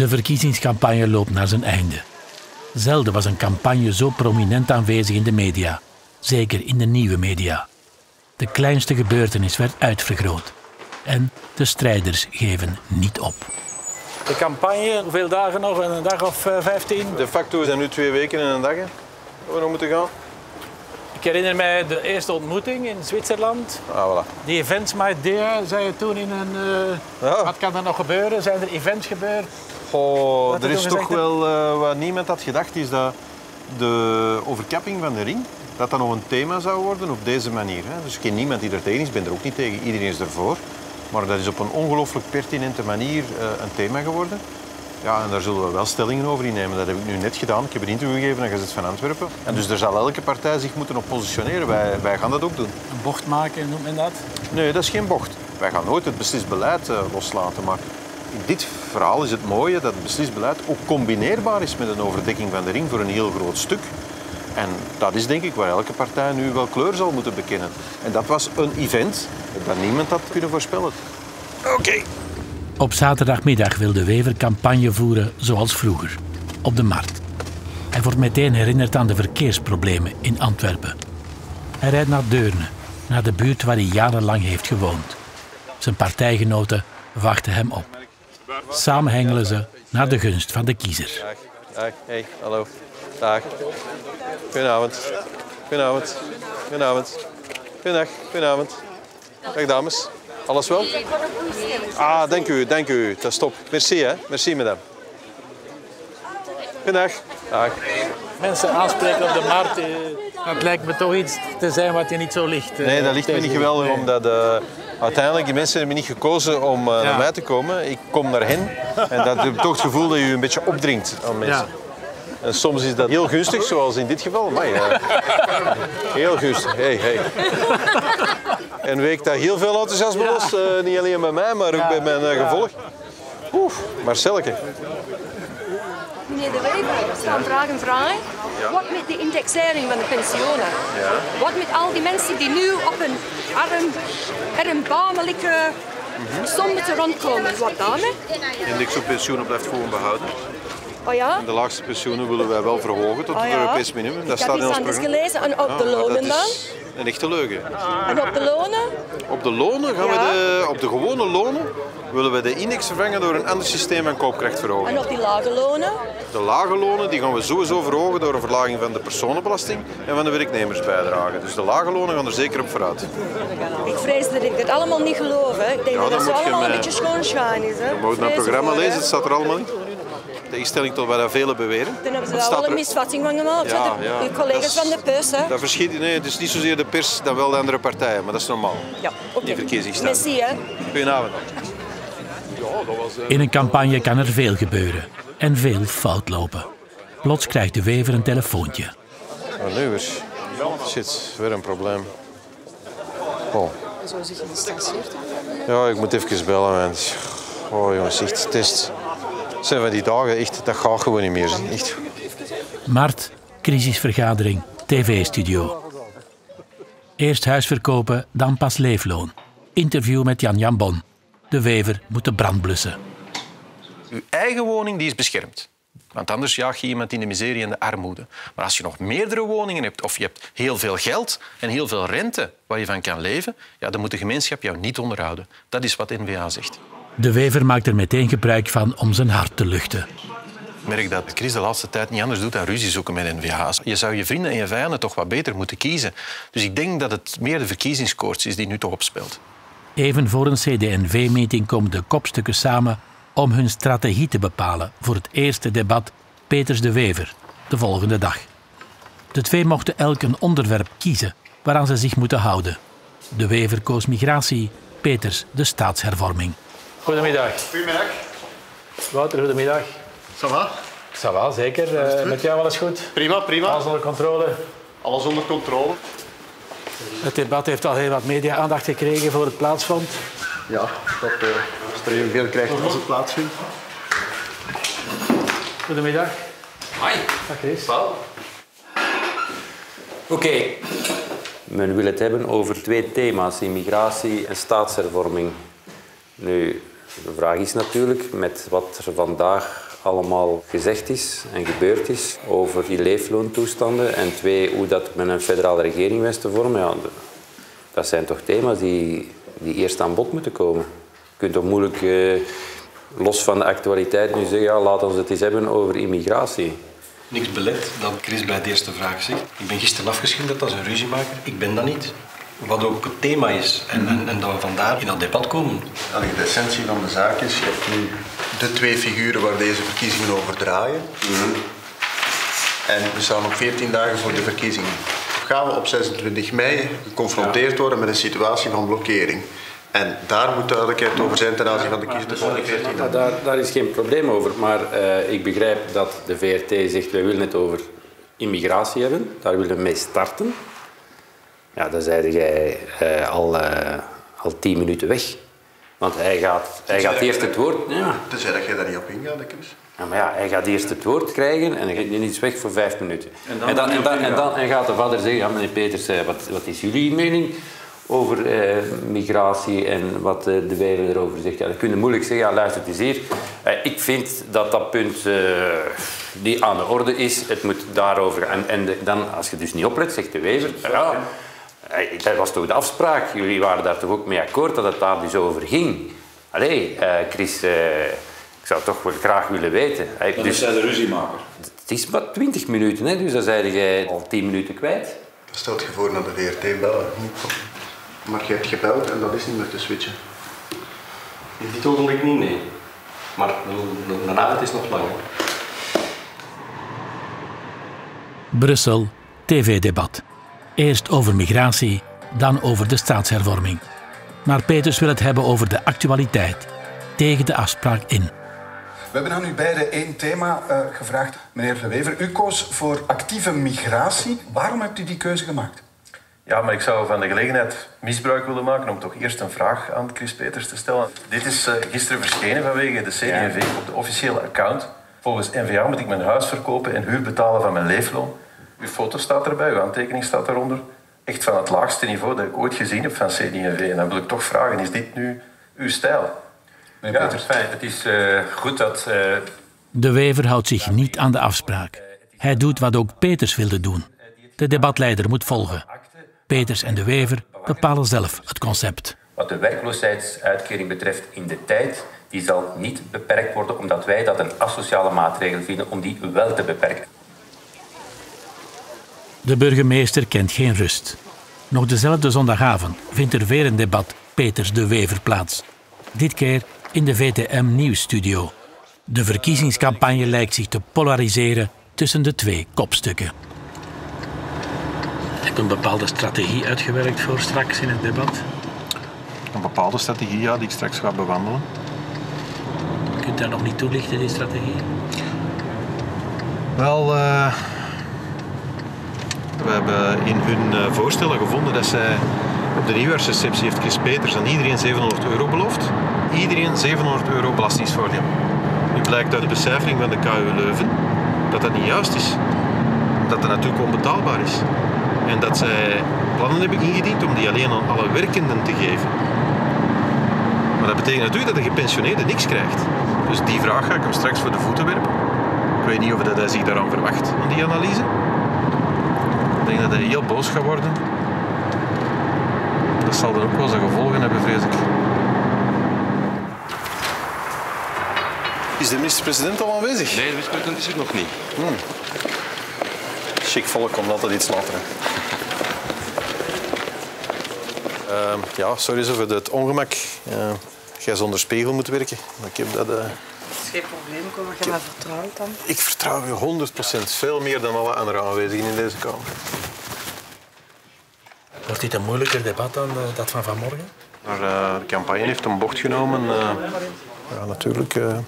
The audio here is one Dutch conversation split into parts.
De verkiezingscampagne loopt naar zijn einde. Zelden was een campagne zo prominent aanwezig in de media, zeker in de nieuwe media. De kleinste gebeurtenis werd uitvergroot. En de strijders geven niet op. De campagne, hoeveel dagen nog? Een dag of uh, 15? De facto zijn nu twee weken en een dag hè, we nog moeten gaan. Ik herinner mij de eerste ontmoeting in Zwitserland. Ah, voilà. Die events my dear, zei je toen in een... Uh, Ja. Wat kan er nog gebeuren? Zijn er events gebeurd? Goh, er is toch wel eh, wat niemand had gedacht, is dat de overkapping van de ring, dat dat nog een thema zou worden op deze manier. Hè. Dus geen niemand die er tegen is, ik ben er ook niet tegen, iedereen is ervoor. Maar dat is op een ongelooflijk pertinente manier eh, een thema geworden. Ja, en daar zullen we wel stellingen over innemen. Dat heb ik nu net gedaan. Ik heb een interview gegeven aan Gazet van Antwerpen. En dus daar zal elke partij zich moeten op positioneren. Wij, wij gaan dat ook doen. Een bocht maken, noemt men dat? Nee, dat is geen bocht. Wij gaan nooit het beslist beleid eh, loslaten. Maar in dit verhaal is het mooie dat het beslist beleid ook combineerbaar is met een overdekking van de ring voor een heel groot stuk. En dat is denk ik waar elke partij nu wel kleur zal moeten bekennen. En dat was een event dat niemand had kunnen voorspellen. Oké. Op zaterdagmiddag wil de Wever campagne voeren zoals vroeger, op de markt. Hij wordt meteen herinnerd aan de verkeersproblemen in Antwerpen. Hij rijdt naar Deurne, naar de buurt waar hij jarenlang heeft gewoond. Zijn partijgenoten wachten hem op. Samen hengelen ze naar de gunst van de kiezer. Dag. Dag. Hey, hallo. Dag. Goedenavond. Goedenavond. Goedenavond. Goedendag. Goedenavond. Dag dames. Alles wel? Ah, dank u, dank u. Dat is top. Merci hè. Merci madame. Goedendag. Dag. Mensen aanspreken op de markt, eh, dat lijkt me toch iets te zijn wat je niet zo ligt. eh, Nee, dat ligt me niet geweldig, omdat eh, uiteindelijk die mensen hebben niet gekozen om eh, naar mij te komen. Ik kom naar hen en dat heb ik toch het gevoel dat je een beetje opdringt aan mensen. Ja. En soms is dat heel gunstig, zoals in dit geval. Maar ja, heel gunstig. Hey, hey. En weekt dat heel veel enthousiasme los, eh, niet alleen bij mij, maar ook bij mijn eh, gevolg. Oeh, Marcelke. Meneer De Wever, er staan vragen vragen. Wat met de indexering van de pensioenen? Wat met al die mensen die nu op een arm, erbarmelijke som moeten rondkomen? Wat daarmee? Index op pensioenen blijft gewoon behouden. Oh ja? De laagste pensioenen willen wij wel verhogen tot Oh het ja. Europees minimum. Dat Ik staat heb in iets ons anders programma. gelezen. En op de Ah, maar lonen dat dan? een echte leugen. En op de lonen? Op de lonen gaan Ja. we de, op de gewone lonen willen we de index vervangen door een ander systeem van koopkrachtverhoging. En op die lage lonen? De lage lonen die gaan we sowieso verhogen door een verlaging van de personenbelasting en van de werknemersbijdrage. Dus de lage lonen gaan er zeker op vooruit. Ik vrees dat ik het allemaal niet geloof. Hè. Ik denk Ja, dat je allemaal een beetje schoonschijn is. Hè. Je moet naar het programma lezen, het staat er allemaal in. Tegenstelling tot wat velen beweren. Dan hebben ze daar wel een misvatting van gemaakt. Ja, de, ja. uw collega's is- van de pers. Hè. Dat verschiet, nee, het is niet zozeer de pers dan wel de andere partijen, maar dat is normaal. Ja, oké. Die verkiezingsstand. Merci, hè. Goedenavond. In een campagne kan er veel gebeuren en veel fout lopen. Plots krijgt de Wever een telefoontje. Maar nu weer. Shit, weer een probleem. Oh. Zo zich gedistanceerd. Ja, ik moet even bellen, man. Oh jongens, echt, test. Zijn van die dagen, echt, dat gaat gewoon niet meer. Echt. Mart, crisisvergadering, tv-studio. Eerst huis verkopen, dan pas leefloon. Interview met Jan Jan Bon. De Wever moet de brand blussen. Uw eigen woning die is beschermd. Want anders jaag je iemand in de miserie en de armoede. Maar als je nog meerdere woningen hebt of je hebt heel veel geld en heel veel rente waar je van kan leven, ja, dan moet de gemeenschap jou niet onderhouden. Dat is wat NVA zegt. De Wever maakt er meteen gebruik van om zijn hart te luchten. Ik merk dat Chris de laatste tijd niet anders doet dan ruzie zoeken met NVA's. Je zou je vrienden en je vijanden toch wat beter moeten kiezen. Dus ik denk dat het meer de verkiezingskoorts is die nu toch opspeelt. Even voor een CD&V-meeting komen de kopstukken samen om hun strategie te bepalen voor het eerste debat Peters de Wever de volgende dag. De twee mochten elk een onderwerp kiezen waaraan ze zich moeten houden. De Wever koos migratie, Peters de staatshervorming. Goedemiddag. Goedemiddag. Wouter, goedemiddag. Ça va? Ça va, zeker. Eh, met jou alles goed? Prima, prima. Alles onder controle? Alles onder controle. Het debat heeft al heel wat media-aandacht gekregen voor het plaatsvond. Ja, dat uh, er veel krijgt als het plaatsvindt. Goedemiddag. Hoi. Dag Chris. Paul. Oké. Men wil het hebben over twee thema's, immigratie en staatshervorming. Nu, de vraag is natuurlijk, met wat er vandaag allemaal gezegd is en gebeurd is over die leefloontoestanden. En twee, hoe dat men een federale regering wist te vormen. Ja, dat zijn toch thema's die, die eerst aan bod moeten komen. Je kunt toch moeilijk, eh, los van de actualiteit, nu zeggen, ja, laat ons het eens hebben over immigratie. Niks belet dat Chris bij de eerste vraag zegt. Ik ben gisteren afgeschilderd als een ruziemaker. Ik ben dat niet. Wat ook het thema is. En, en, en dat we vandaar in dat debat komen. Allee, de essentie van de zaak is, je hebt nu de twee figuren waar deze verkiezingen over draaien. En we staan nog 14 dagen voor de verkiezingen. Gaan we op 26 mei geconfronteerd worden met een situatie van blokkering. En daar moet duidelijkheid over zijn ten aanzien van de kiezers de volgende 14 Ja, daar, daar is geen probleem over. Maar eh, ik begrijp dat de VRT zegt, wij willen het over immigratie hebben. Daar willen we mee starten. Ja, dan zei jij eh, al, eh, al tien minuten weg. Want hij gaat, hij gaat eerst het woord... Ja. Tenzij dat jij daar niet op ingaat, Chris. Ja, maar ja, hij gaat eerst het woord krijgen en hij gaat niet weg voor vijf minuten. En dan, en dan, en dan, en gaat de vader zeggen, ja meneer Peters, eh, wat, wat is jullie mening over eh, migratie en wat eh, de wijle erover zegt? Ja, dan kun je moeilijk zeggen, ja luister, het is hier. Eh, ik vind dat dat punt eh, niet aan de orde is, het moet daarover gaan. En, en de- dan, als je dus niet oplet, zegt de wever, ja, dat was toch de afspraak. Jullie waren daar toch ook mee akkoord dat het daar dus over ging. Allee, eh, Chris, eh, ik zou toch wel graag willen weten. Hè, Dan dus- is hij de ruziemaker. het is maar 20 minuten, hè? dus dan zei jij al 10 minuten kwijt. Stelt je voor naar de VRT bellen. Maar je hebt gebeld en dat is niet meer te switchen. In dit ogenblik niet, nee. Maar de, de, de avond is nog lang. hè. Brussel, tv-debat. Eerst over migratie, dan over de staatshervorming. Maar Peters wil het hebben over de actualiteit, tegen de afspraak in. We hebben aan u beiden één thema eh, gevraagd. Meneer De Wever, u koos voor actieve migratie. Waarom hebt u die keuze gemaakt? Ja, maar ik zou van de gelegenheid misbruik willen maken om toch eerst een vraag aan Chris Peters te stellen. Dit is eh, gisteren verschenen vanwege de CD&V op de officiële account. Volgens NVA moet ik mijn huis verkopen en huur betalen van mijn leefloon. Uw foto staat erbij, uw aantekening staat eronder. Echt van het laagste niveau dat ik ooit gezien heb van CD&V. En dan wil ik toch vragen, is dit nu uw stijl? Meneer Ja, Peters. fijn. Het is eh, goed dat... eh, De Wever houdt zich niet aan de afspraak. Hij doet wat ook Peters wilde doen. De debatleider moet volgen. Peters en De Wever bepalen zelf het concept. Wat de werkloosheidsuitkering betreft in de tijd, die zal niet beperkt worden omdat wij dat een asociale maatregel vinden om die wel te beperken. De burgemeester kent geen rust. Nog dezelfde zondagavond vindt er weer een debat Peters de Wever plaats. Dit keer in de VTM Nieuwsstudio. De verkiezingscampagne lijkt zich te polariseren tussen de twee kopstukken. Heb je een bepaalde strategie uitgewerkt voor straks in het debat? Een bepaalde strategie ja, die ik straks ga bewandelen. Je kunt daar nog niet toelichten, die strategie? Wel, eh, we hebben in hun eh, voorstellen gevonden dat zij op de nieuwjaarsreceptie heeft Chris Peters aan iedereen 700 euro beloofd. Iedereen 700 euro belastingsvoordeel. Nu blijkt uit de becijfering van de KU Leuven dat dat niet juist is. Dat dat natuurlijk onbetaalbaar is. En dat zij plannen hebben ingediend om die alleen aan alle werkenden te geven. Maar dat betekent natuurlijk dat de gepensioneerde niks krijgt. Dus die vraag ga ik hem straks voor de voeten werpen. Ik weet niet of dat hij zich daaraan verwacht, aan die analyse. Ik denk dat hij heel boos gaat worden. Dat zal dan ook wel zijn gevolgen hebben, vrees ik. Is de minister-president al aanwezig? Nee, de minister is er nog niet. Chic volk komt altijd iets later. Ehm, ja, sorry zo voor het ongemak. Uh, jij zonder spiegel moet werken. Maar ik heb dat... eh, is geen probleem, kom dat je mij vertrouwt dan. Ik vertrouw u 100% veel meer dan alle andere aanwezigen in deze kamer. Wordt dit een moeilijker debat dan eh, dat van vanmorgen? Maar eh, de campagne heeft een bocht genomen. eh, ja, natuurlijk. eh,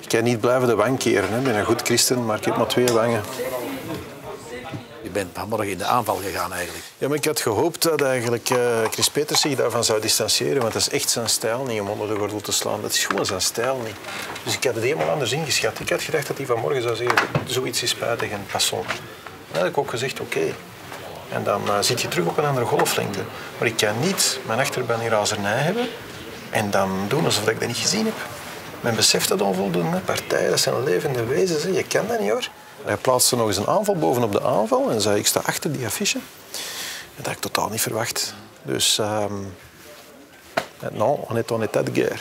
ik kan niet blijven de wang keren. hè. Ik ben een goed christen, maar ik heb maar twee wangen. Je bent vanmorgen in de aanval gegaan eigenlijk. Ja, maar ik had gehoopt dat eigenlijk eh, Chris Peters zich daarvan zou distancieren. Want dat is echt zijn stijl niet om onder de gordel te slaan. Dat is gewoon zijn stijl niet. Dus ik had het helemaal anders ingeschat. Ik had gedacht dat hij vanmorgen zou zeggen, zoiets is spijtig en passant. Dan had ik ook gezegd, oké. En dan eh, zit je terug op een andere golflengte. Maar ik kan niet mijn achterban in razernij hebben en dan doen alsof ik dat niet gezien heb. Men beseft dat onvoldoende. Partijen, dat zijn levende wezens. Hè. Je kan dat niet hoor. Hij plaatste nog eens een aanval bovenop de aanval en zei ik sta achter die affiche. Dat had ik totaal niet verwacht. Dus um, non, on est en état de guerre.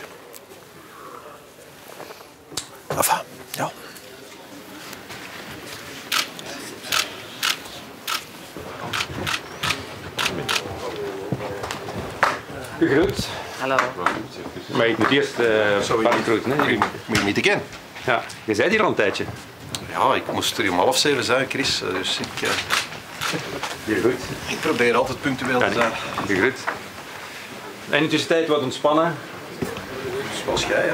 Enfin, Gegroet. Hallo. Maar ik moet eerst uh, Sorry. groeten. Hè? Moet je niet again? Ja, je zei hier al een tijdje. Ja, ik moest er om half zeven zijn, Chris. Dus ik, uh, Hier goed. ik probeer altijd punctueel te zijn. Gegroet. En in de tussentijd wat ontspannen. Zoals jij, hè.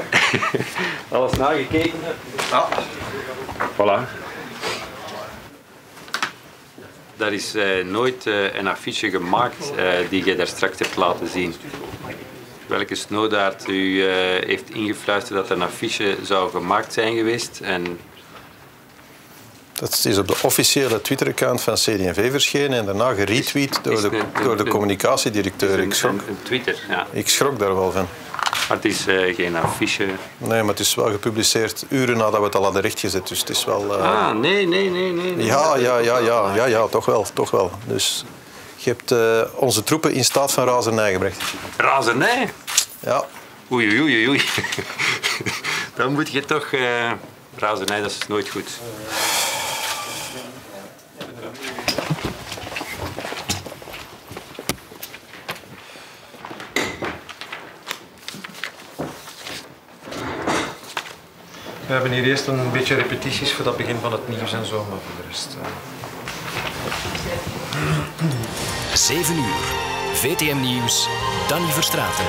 Alles nagekeken. Ja. Voilà. Er is eh, nooit eh, een affiche gemaakt eh, die je daar straks hebt laten zien. Welke snowdaard u heeft ingefluisterd dat er een affiche zou gemaakt zijn geweest. En Dat is op de officiële Twitter-account van CD&V verschenen en daarna geretweet door de, door de communicatiedirecteur. Ik schrok, Twitter, ja. ik schrok daar wel van. Maar het is eh, geen affiche. Nee, maar het is wel gepubliceerd uren nadat we het al hadden rechtgezet. Dus het is wel... eh, Ah, nee, nee, nee, nee. nee. Ja, ja, ja, ja, ja, ja, toch wel, toch wel. Dus je hebt eh, onze troepen in staat van razernij gebracht. Razernij? Ja. Oei, oei, oei, oei. Dan moet je toch... razernij, dat is nooit goed. We hebben hier eerst een beetje repetities voor dat begin van het nieuws en zo, maar voor de rest... eh, 7 uur. VTM Nieuws. Danny Verstraten.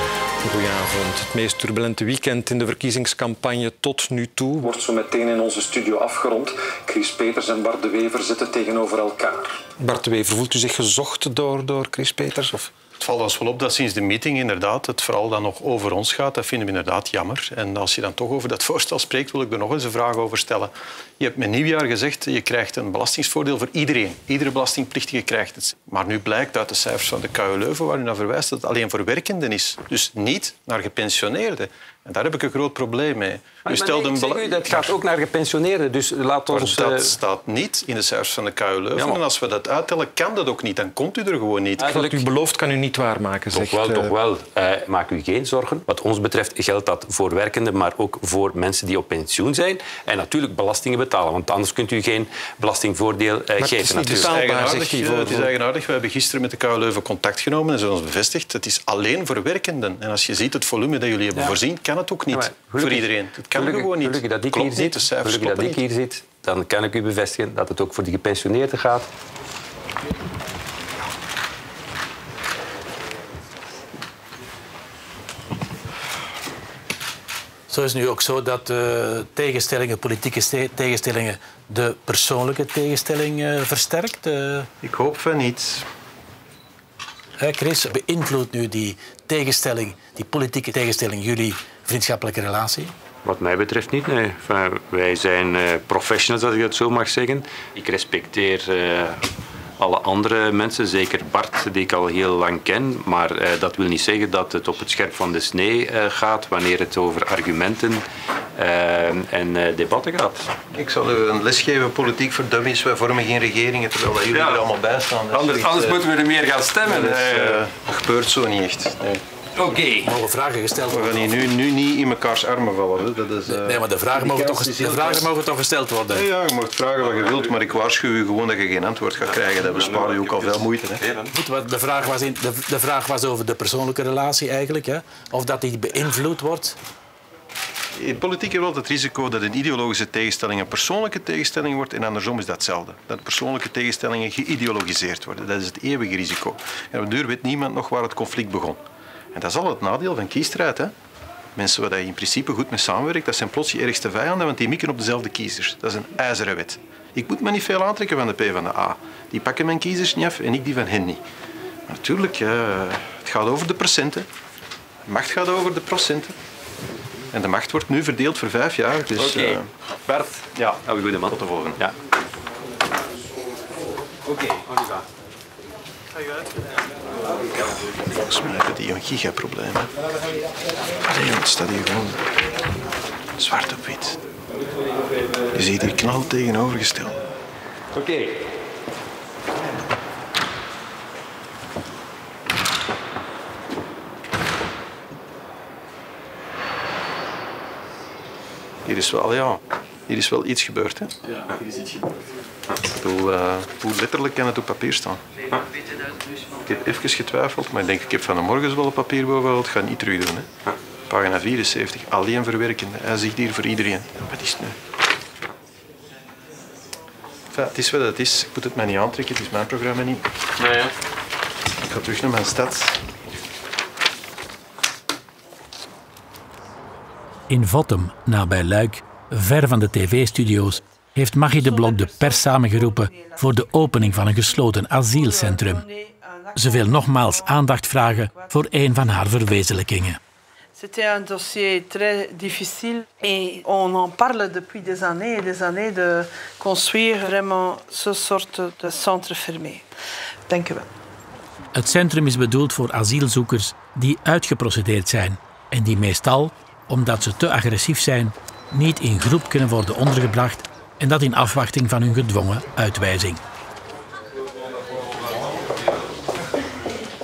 Goedenavond. Het meest turbulente weekend in de verkiezingscampagne tot nu toe. Wordt zo meteen in onze studio afgerond. Chris Peters en Bart de Wever zitten tegenover elkaar. Bart de Wever, voelt u zich gezocht door, door Chris Peters? Of? Het valt ons wel op dat sinds de meeting inderdaad het vooral dan nog over ons gaat. Dat vinden we inderdaad jammer. En als je dan toch over dat voorstel spreekt, wil ik er nog eens een vraag over stellen. Je hebt met nieuwjaar gezegd, je krijgt een belastingsvoordeel voor iedereen. Iedere belastingplichtige krijgt het. Maar nu blijkt uit de cijfers van de KU Leuven, waar u naar verwijst, dat het alleen voor werkenden is. Dus niet naar gepensioneerden. En daar heb ik een groot probleem mee. U stelt een bela- dat gaat ook naar gepensioneerden, dus laat Maar ons... dat eh, staat niet in de cijfers van de KU Leuven. Ja, En als we dat uittellen, kan dat ook niet. Dan komt u er gewoon niet. Wat u belooft kan u niet waarmaken, Toch wel, eh, toch wel. Eh, maak u geen zorgen. Wat ons betreft geldt dat voor werkenden, maar ook voor mensen die op pensioen zijn. En natuurlijk belastingen betalen, want anders kunt u geen belastingvoordeel eh, het is geven. natuurlijk. eigenaardig, Het is eigenaardig. We hebben gisteren met de KU Leuven contact genomen en ze hebben ons bevestigd. Het is alleen voor werkenden. En als je ziet het volume dat jullie hebben Ja. voorzien, kan het ook niet Ja, voor iedereen. Het kan gelukkig- gewoon niet. Gelukkig dat ik hier niet, zit, de gelukkig dat ik hier zit, dan kan ik u bevestigen dat het ook voor de gepensioneerden gaat. Zo is het nu ook zo dat uh, tegenstellingen, politieke ste- tegenstellingen de persoonlijke tegenstelling uh, versterkt. Uh, Ik hoop van niet. Chris, beïnvloedt nu die tegenstelling, die politieke tegenstelling, jullie vriendschappelijke relatie? Wat mij betreft niet, nee. Enfin, wij zijn eh, professionals, als ik dat zo mag zeggen. Ik respecteer eh, alle andere mensen, zeker Bart, die ik al heel lang ken. Maar eh, dat wil niet zeggen dat het op het scherp van de snee eh, gaat wanneer het over argumenten en eh, debatten gaat. Ik zal u een les geven, politiek voor dummies. Wij vormen geen regeringen, terwijl dat jullie Ja. er allemaal bij staan. Anders, moeten we er meer gaan stemmen. Dat, gebeurt zo niet echt. Nee. Oké. Mogen vragen gesteld We worden? gaan hier nu, nu niet in mekaars armen vallen. Hè. Dat is, eh, Nee, maar de vragen, mogen toch, de vragen mogen toch gesteld worden? Ja, ja, je mag vragen wat je wilt, maar ik waarschuw je gewoon dat je geen antwoord gaat krijgen. Dat bespaart je ook al veel moeite. Hè. Goed, wat de, vraag was in, de, de vraag was over de persoonlijke relatie eigenlijk. Hè? Of dat die beïnvloed wordt. In politiek heb je altijd het risico dat een ideologische tegenstelling een persoonlijke tegenstelling wordt en andersom is dat hetzelfde. Dat persoonlijke tegenstellingen geïdeologiseerd worden. Dat is het eeuwige risico. En op de duur weet niemand nog waar het conflict begon. En dat is al het nadeel van kiesstrijd. Hè? Mensen waar je in principe goed mee samenwerkt, dat zijn plots je ergste vijanden, want die mikken op dezelfde kiezers. Dat is een ijzeren wet. Ik moet me niet veel aantrekken van de PvdA. Die pakken mijn kiezers niet af en ik die van hen niet. Natuurlijk, ja, het gaat over de procenten. De macht gaat over de procenten. En de macht wordt nu verdeeld voor vijf jaar. Dus, Oké. eh, Bart, ja, hou goede man. tot de volgende. Ja. Oké, on y va. Volgens mij hebben die een gigaprobleem. Allee, het staat hier gewoon Zwart op wit. Je ziet hier knal tegenovergesteld. Oké. Hier is wel, ja, hier is wel iets gebeurd. Hè? Ja, hier is iets gebeurd. Ik bedoel, eh, hoe letterlijk kan het op papier staan? Ik heb even getwijfeld, maar ik denk ik heb van de morgens wel op papier Het ga niet terug doen. Hè? Pagina 74, alleen verwerkende. Hij zegt hier voor iedereen. Wat is het nu? Enfin, het is wat het is. Ik moet het mij niet aantrekken, het is mijn programma niet. Nou ja. Ik ga terug naar mijn stad. In Vottem, nabij Luik, ver van de tv-studio's, heeft Maggie de Blok de pers samengeroepen voor de opening van een gesloten asielcentrum. Ze wil nogmaals aandacht vragen voor een van haar verwezenlijkingen. C'était un dossier très difficile et on en parle depuis des années et des années de construire vraiment ce soort de centre fermé. Dank u wel. Het centrum is bedoeld voor asielzoekers die uitgeprocedeerd zijn en die meestal, omdat ze te agressief zijn, niet in groep kunnen worden ondergebracht en dat in afwachting van hun gedwongen uitwijzing.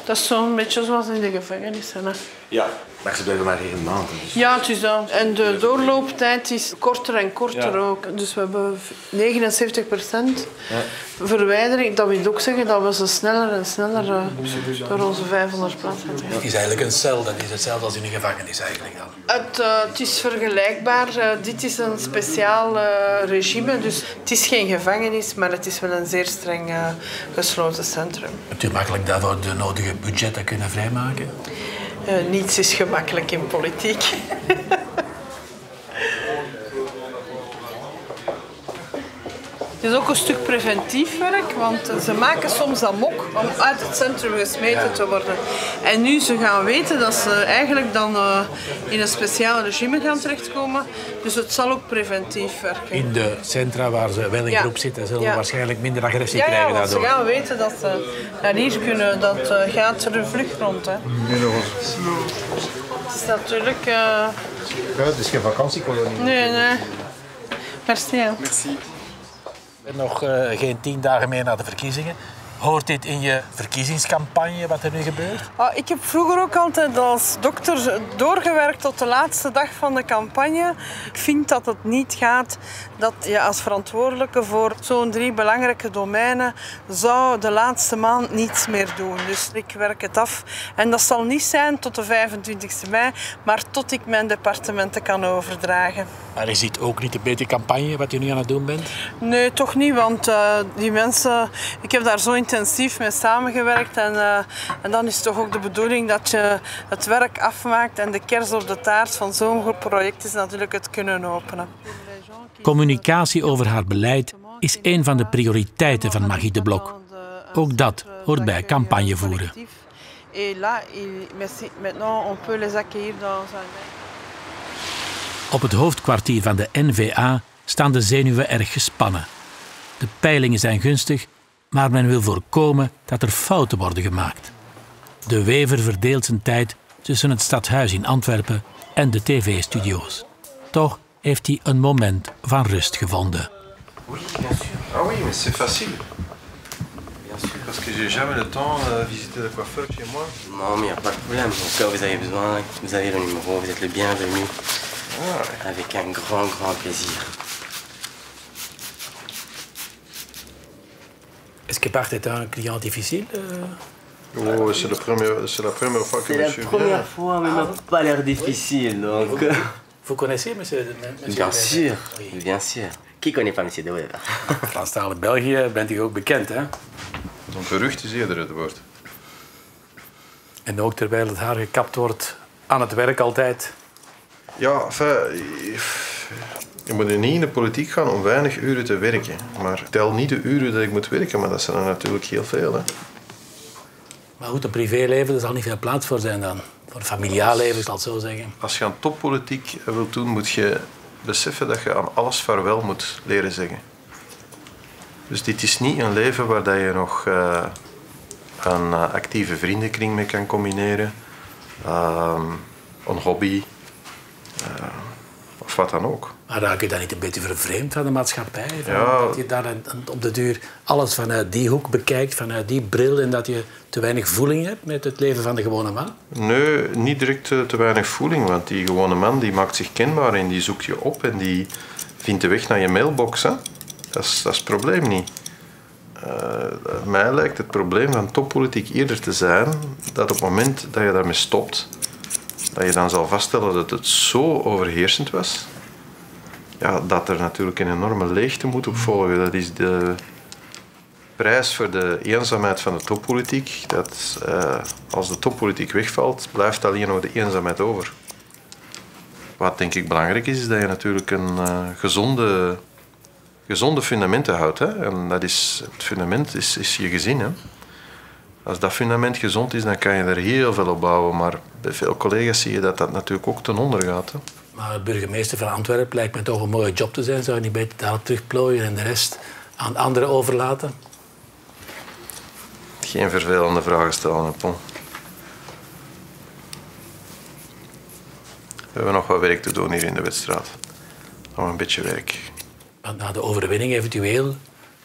Dat is zo'n beetje zoals in de gevangenissen. Hè. Ja, maar ze blijven maar hier een maand. Dus. Ja, het is dat. En de doorlooptijd is korter en korter Ja. ook. Dus we hebben 79% verwijdering. Dat wil ook zeggen dat we ze sneller en sneller eh, door onze 500 plaatsen hebben. Het is eigenlijk een cel, dat is hetzelfde als in een gevangenis eigenlijk dan. Het, eh, het is vergelijkbaar. Eh, dit is een speciaal eh, regime. Dus het is geen gevangenis, maar het is wel een zeer streng eh, gesloten centrum. Hebt u makkelijk daarvoor de nodige budgetten kunnen vrijmaken? Eh, niets is gemakkelijk in politiek. Het is ook een stuk preventief werk, want ze maken soms dat mok om uit het centrum gesmeten te worden. En nu ze gaan weten dat ze eigenlijk dan eh, in een speciaal regime gaan terechtkomen, dus het zal ook preventief werken. In de centra waar ze wel in Ja. groep zitten, zullen Ja. ze waarschijnlijk minder agressie Ja, ja, krijgen want ze daardoor. gaan weten dat ze naar hier kunnen. Dat eh, gaat er een vlucht rond. Hè. Het is natuurlijk... eh, Ja, het is geen vakantiekolonie. Nee, nee. Merci. Hè. Nog eh, geen tien dagen meer na de verkiezingen. Hoort dit in je verkiezingscampagne wat er nu gebeurt? Ah, ik heb vroeger ook altijd als dokter doorgewerkt tot de laatste dag van de campagne. Ik vind dat het niet gaat dat je als verantwoordelijke voor zo'n drie belangrijke domeinen zou de laatste maand niets meer doen. Dus ik werk het af. En dat zal niet zijn tot de 25e mei, maar tot ik mijn departementen kan overdragen. Maar is dit ook niet een beetje campagne wat je nu aan het doen bent? Nee, toch niet, want eh, die mensen... Ik heb daar zo intensief mee samengewerkt en, eh, en dan is het toch ook de bedoeling dat je het werk afmaakt en de kers op de taart van zo'n goed project is natuurlijk het kunnen openen. Communicatie over haar beleid is een van de prioriteiten van Magie de Blok. Ook dat hoort bij campagne voeren. Op het hoofdkwartier van de NVA staan de zenuwen erg gespannen. De peilingen zijn gunstig, maar men wil voorkomen dat er fouten worden gemaakt. De wever verdeelt zijn tijd tussen het stadhuis in Antwerpen en de tv-studio's. Toch heeft hij een moment van rust gevonden. Ah oui, mais c'est facile. Parce que j'ai jamais le temps de visiter le coiffeur chez moi. Non, mais il n'y a pas de problème. Au cas où vous avez besoin, vous avez le numéro, vous êtes le bienvenu. Avec un grand, grand plaisir. Est-ce que Bart est un client difficile Oh, c'est la première, c'est la première fois que C'est la monsieur première fois, mais il n'a pas l'air difficile, donc... Vous connaissez monsieur, Bien sûr, bien sûr. Qui connaît pas Monsieur de Wever Franstalig België bent u ook bekend, hè? Zo'n gerucht is eerder het woord. En ook terwijl het haar gekapt wordt, aan het werk altijd. Ja, enfin, je moet niet in de politiek gaan om weinig uren te werken. Maar tel niet de uren dat ik moet werken, maar dat zijn er natuurlijk heel veel. Hè. Maar goed, een privéleven, er zal niet veel plaats voor zijn dan. Voor een familiaal leven, ik zal het zo zeggen. Als je aan toppolitiek wilt doen, moet je beseffen dat je aan alles vaarwel moet leren zeggen. Dus dit is niet een leven waar dat je nog eh, een eh, actieve vriendenkring mee kan combineren. Ehm, een hobby. eh, of wat dan ook. Maar raak je dan niet een beetje vervreemd van de maatschappij? Van Ja. Dat je daar op de duur alles vanuit die hoek bekijkt, vanuit die bril... en dat je te weinig voeling hebt met het leven van de gewone man? Nee, niet direct eh, te weinig voeling, want die gewone man die maakt zich kenbaar en die zoekt je op en die vindt de weg naar je mailbox. Hè? Dat, is, dat is het probleem niet. Eh, mij lijkt het probleem van toppolitiek eerder te zijn dat op het moment dat je daarmee stopt, dat je dan zal vaststellen dat het zo overheersend was, ja, dat er natuurlijk een enorme leegte moet op volgen. Dat is de prijs voor de eenzaamheid van de toppolitiek. Dat, eh, als de toppolitiek wegvalt, blijft alleen nog de eenzaamheid over. Wat denk ik belangrijk is, is dat je natuurlijk een eh, gezonde, gezonde fundamenten houdt. Hè? En dat is, het fundament is, is je gezin. Hè? Als dat fundament gezond is, dan kan je er heel veel op bouwen. Maar bij veel collega's zie je dat dat natuurlijk ook ten onder gaat. Hè? Maar burgemeester van Antwerpen lijkt me toch een mooie job te zijn. Zou je niet beter daarop terugplooien en de rest aan anderen overlaten? Geen vervelende vragen stellen, Pon. We hebben nog wat werk te doen hier in de wedstrijd. Nog een beetje werk. Na de overwinning eventueel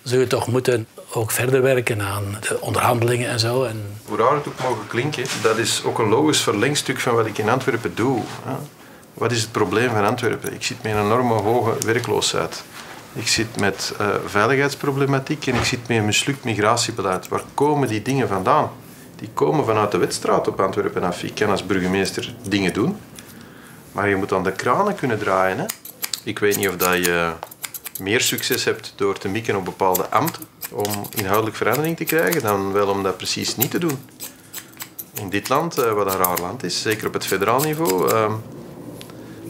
zul je toch moeten ook verder werken aan de onderhandelingen en zo. En Hoe raar het ook mogen klinken, dat is ook een logisch verlengstuk van wat ik in Antwerpen doe. Wat is het probleem van Antwerpen? Ik zit met een enorme hoge werkloosheid. Ik zit met eh, veiligheidsproblematiek en ik zit met een mislukt migratiebeleid. Waar komen die dingen vandaan? Die komen vanuit de wedstraat op Antwerpen af. Ik kan als burgemeester dingen doen, maar je moet aan de kranen kunnen draaien. Hè? Ik weet niet of dat je meer succes hebt door te mikken op bepaalde ambten om inhoudelijk verandering te krijgen, dan wel om dat precies niet te doen. In dit land, eh, wat een raar land is, zeker op het federaal niveau, eh,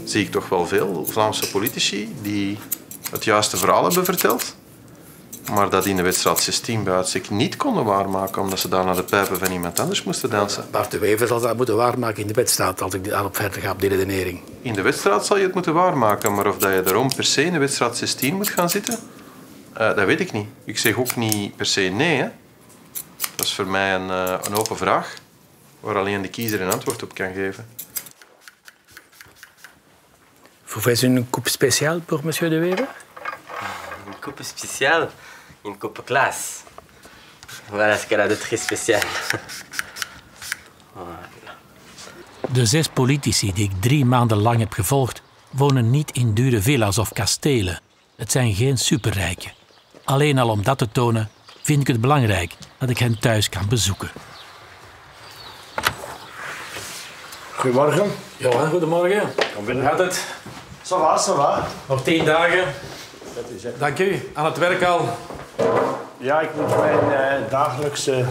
zie ik toch wel veel Vlaamse politici die het juiste verhaal hebben verteld, maar dat in de wedstrijd 16 bij uitstek niet konden waarmaken, omdat ze daar naar de pijpen van iemand anders moesten dansen. Bart de Wever zal dat moeten waarmaken in de wedstrijd als ik daarop verder ga op die redenering. In de wedstrijd zal je het moeten waarmaken, maar of dat je daarom per se in de wedstrijd 16 moet gaan zitten, eh, dat weet ik niet. Ik zeg ook niet per se nee. Hè. Dat is voor mij een, eh, een open vraag, waar alleen de kiezer een antwoord op kan geven. Vous faites une coupe spéciale pour monsieur de Wever Une coupe spéciale, une coupe classe. Voilà ce qu'elle a de très spécial. De zes politici die ik drie maanden lang heb gevolgd, wonen niet in dure villa's of kastelen. Het zijn geen superrijken. Alleen al om dat te tonen, vind ik het belangrijk dat ik hen thuis kan bezoeken. Goedemorgen. Johan, goedemorgen. Hoe gaat het? Ça va, ça va. Nog tien dagen. Dank u. Aan het werk al. Ja, ik moet mijn eh, dagelijkse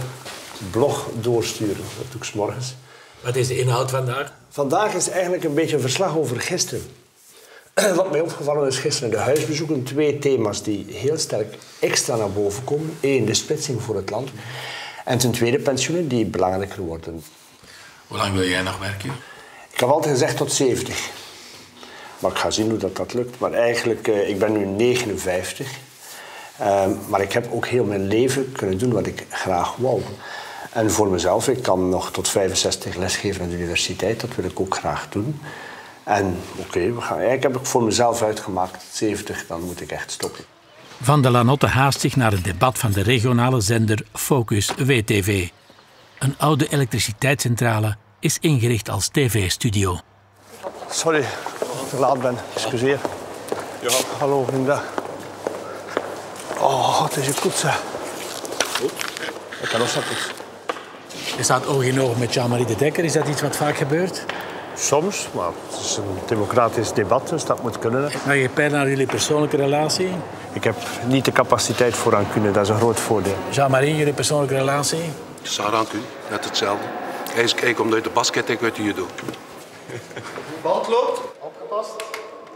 blog doorsturen. Dat doe ik 's morgens. Wat is de inhoud vandaag? Vandaag is eigenlijk een beetje een verslag over gisteren. Wat mij opgevallen is gisteren de huisbezoeken twee thema's die heel sterk extra naar boven komen. Eén, de splitsing voor het land. En ten tweede, pensioenen die belangrijker worden. Hoe lang wil jij nog werken? Ik heb altijd gezegd tot 70. Maar ik ga zien hoe dat, dat lukt. Maar eigenlijk, eh, ik ben nu 59. Ehm, maar ik heb ook heel mijn leven kunnen doen wat ik graag wou. En voor mezelf, ik kan nog tot 65 lesgeven aan de universiteit. Dat wil ik ook graag doen. En oké, we gaan eigenlijk heb ik voor mezelf uitgemaakt, 70, dan moet ik echt stoppen. Van de Lanotte haast zich naar het debat van de regionale zender Focus WTV. Een oude elektriciteitscentrale is ingericht als tv-studio. Sorry dat ik te laat ben, excuseer. Ja. Hallo, goedendag. Oh, het is een koets. hè. Ik kan ook. Je staat oog in oog met Jean-Marie de Dekker. Is dat iets wat vaak gebeurt? Soms, maar het is een democratisch debat, dus dat moet kunnen. Maar je peilt naar jullie persoonlijke relatie. Ik heb niet de capaciteit voor aan kunnen, dat is een groot voordeel. Jean-Marie, jullie persoonlijke relatie. Sarah aan u, net hetzelfde. Eens kijken omdat uit de basket ik uit de judo. Band loopt, opgepast.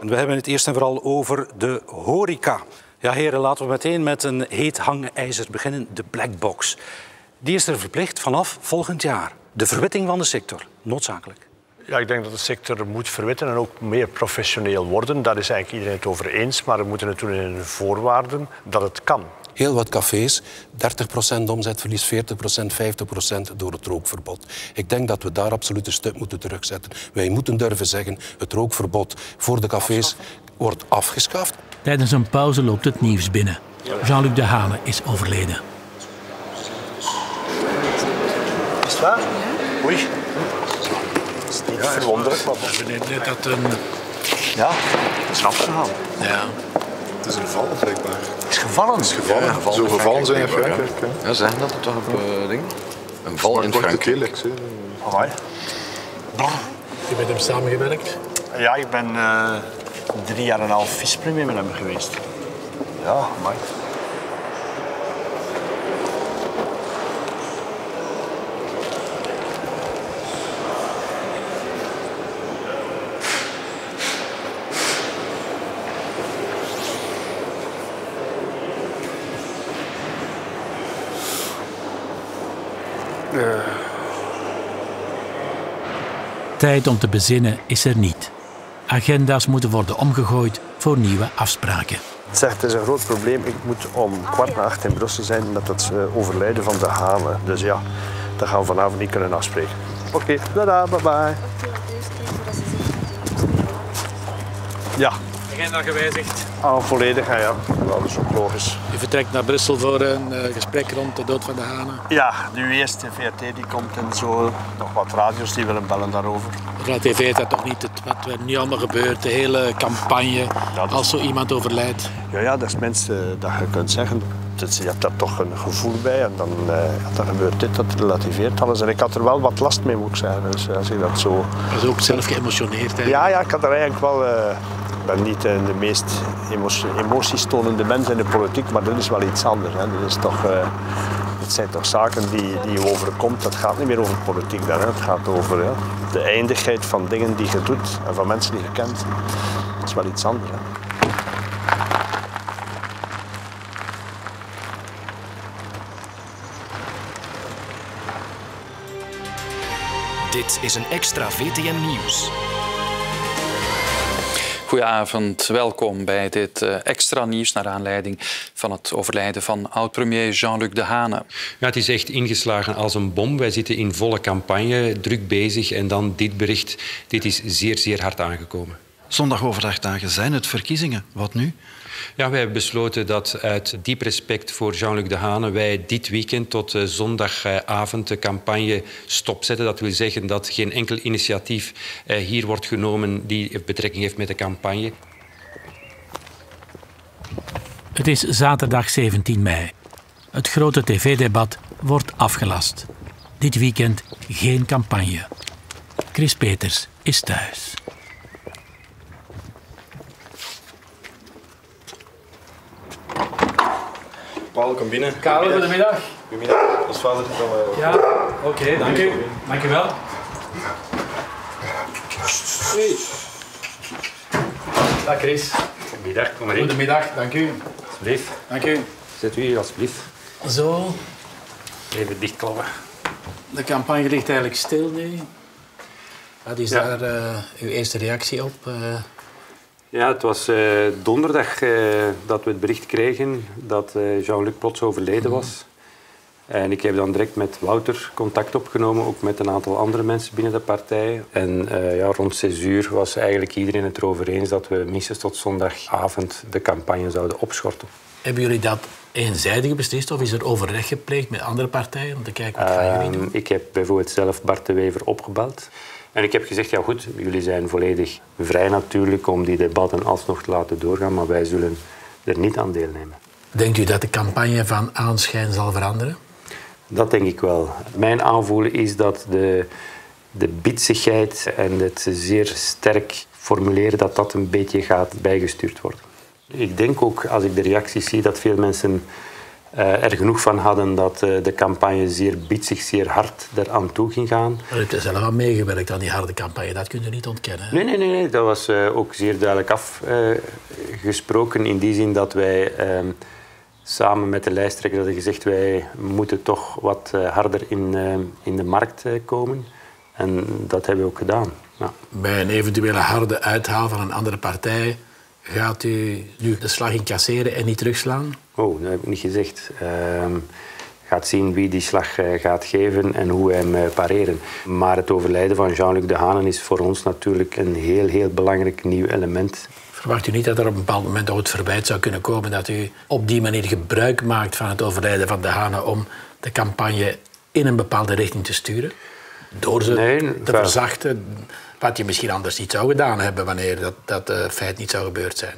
En we hebben het eerst en vooral over de horeca. Ja, heren, laten we meteen met een heet hangijzer beginnen, de black box. Die is er verplicht vanaf volgend jaar. De verwitting van de sector, noodzakelijk. Ja, ik denk dat de sector moet verwitten en ook meer professioneel worden. Daar is eigenlijk iedereen het over eens, maar we moeten het doen in de voorwaarden dat het kan. heel wat cafés 30% omzetverlies, 40%, 50% door het rookverbod. Ik denk dat we daar absoluut een stuk moeten terugzetten. Wij moeten durven zeggen, het rookverbod voor de cafés wordt afgeschaft. Tijdens een pauze loopt het nieuws binnen. Jean-Luc de Hane is overleden. Is het waar? Oei. Dat is niet verwonderlijk, maar... Net dat een... Ja, het is afgegaan. Ja. Het is een val, blijkbaar. Het is gevallen. Het is gevallen. Ja, gevallen Zo gevallen zijn in Frankrijk. Ja, zeggen dat toch op uh, ding? Een val in Frankrijk. Amai. Je met hem samengewerkt? Ja, ik ben eh, drie jaar en een half vicepremier met hem geweest. Ja, amai. Tijd om te bezinnen is er niet. Agenda's moeten worden omgegooid voor nieuwe afspraken. Zeg, het is een groot probleem. Ik moet om kwart na acht in Brussel zijn met het eh, overlijden van de hanen. Dus ja, dat gaan we vanavond niet kunnen afspreken. Oké, tada, bye bye. Ja, Agenda gewijzigd. ah, volledig, ja, ja. Ja, Dat is ook logisch. Je vertrekt naar Brussel voor een eh, gesprek rond de dood van de hanen. Ja, nu eerst de VRT die komt en zo. Nog wat radio's die willen bellen daarover. De tv is dat toch niet het, wat er nu allemaal gebeurt, de hele campagne, als zo iemand overlijdt. Ja, ja, dat is mensen dat je kunt zeggen. Dus je hebt daar toch een gevoel bij en dan, dan gebeurt dit, dat relativeert alles. En ik had er wel wat last mee, moet ik zeggen. Dus eh, als ik dat zo... Dat is ook zelf geëmotioneerd. Hè? Ja, ja, ik had er eigenlijk wel... ben niet eh, de meest emotie, emoties tonende mens in de politiek, maar dat is wel iets anders. Hè. Dat, is toch, het zijn toch zaken die, die je overkomt. Dat gaat niet meer over politiek dan. Hè. Het gaat over de eindigheid van dingen die je doet en van mensen die je kent. Dat is wel iets anders. Dit is een extra VTM Nieuws. Goedenavond, welkom bij dit eh, extra nieuws naar aanleiding van het overlijden van oud-premier Jean-Luc Dehane. Ja, het is echt ingeslagen als een bom. Wij zitten in volle campagne, druk bezig en dan dit bericht. Dit is zeer, zeer hard aangekomen. Zondagoverlegdagen zijn het verkiezingen. Wat nu? Ja, wij hebben besloten dat uit diep respect voor Jean-Luc Dehane wij dit weekend tot eh, zondagavond de campagne stopzetten. Dat wil zeggen dat geen enkel initiatief eh, hier wordt genomen die betrekking heeft met de campagne. Het is zaterdag 17 mei. Het grote tv-debat wordt afgelast. Dit weekend geen campagne. Chris Peters is thuis. Paul, kom binnen. Karel, goedemiddag. Goedemiddag. Dat is vader van... eh, Ja, oké, dank u. Dank u wel. Hey. Dag Chris. Goedemiddag, kom maar in. Goedemiddag, dank u. Alsjeblieft. Dank u. Zet u hier, alsjeblieft. Zo, Even dichtklappen. de campagne ligt eigenlijk stil nu. Wat is daar eh, uw eerste reactie op? eh? Ja, het was eh, donderdag eh, dat we het bericht kregen dat eh, Jean-Luc plots overleden was. En ik heb dan direct met Wouter contact opgenomen, ook met een aantal andere mensen binnen de partij. En ja, rond zes uur was eigenlijk iedereen het erover eens dat we minstens tot zondagavond de campagne zouden opschorten. Hebben jullie dat eenzijdig beslist of is er overleg gepleegd met andere partijen om te kijken wat gaan jullie doen? Ehm, ik heb bijvoorbeeld zelf Bart de Wever opgebeld. En ik heb gezegd, ja goed, jullie zijn volledig vrij natuurlijk om die debatten alsnog te laten doorgaan, maar wij zullen er niet aan deelnemen. Denkt u dat de campagne van aanschijn zal veranderen? Dat denk ik wel. Mijn aanvoelen is dat de, de bitsigheid en het zeer sterk formuleren, dat dat een beetje gaat bijgestuurd worden. Ik denk ook, als ik de reacties zie, dat veel mensen eh, er genoeg van hadden dat eh, de campagne zeer bitsig, zeer hard eraan toe ging gaan. Maar u hebt er zelf aan meegewerkt aan die harde campagne, dat kunt u niet ontkennen. hè? Nee, nee, nee, nee. dat was eh, ook zeer duidelijk afgesproken in die zin dat wij ehm, samen met de lijsttrekker hadden gezegd wij moeten toch wat harder in, in de markt komen. En dat hebben we ook gedaan. Ja. Bij een eventuele harde uithaal van een andere partij Gaat u nu de slag incasseren en niet terugslaan? Oh, dat heb ik niet gezegd. Ehm gaat zien wie die slag eh, gaat geven en hoe we hem eh, pareren. Maar het overlijden van Jean-Luc Dehaene is voor ons natuurlijk een heel, heel belangrijk nieuw element. Verwacht u niet dat er op een bepaald moment ook het verwijt zou kunnen komen dat u op die manier gebruik maakt van het overlijden van Dehaene om de campagne in een bepaalde richting te sturen? Door ze Nee, te verzachten, wat je misschien anders niet zou gedaan hebben wanneer dat, dat eh, feit niet zou gebeurd zijn.